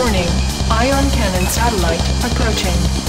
Warning. Ion cannon satellite approaching.